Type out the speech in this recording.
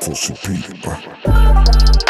Pussy Pete, bro.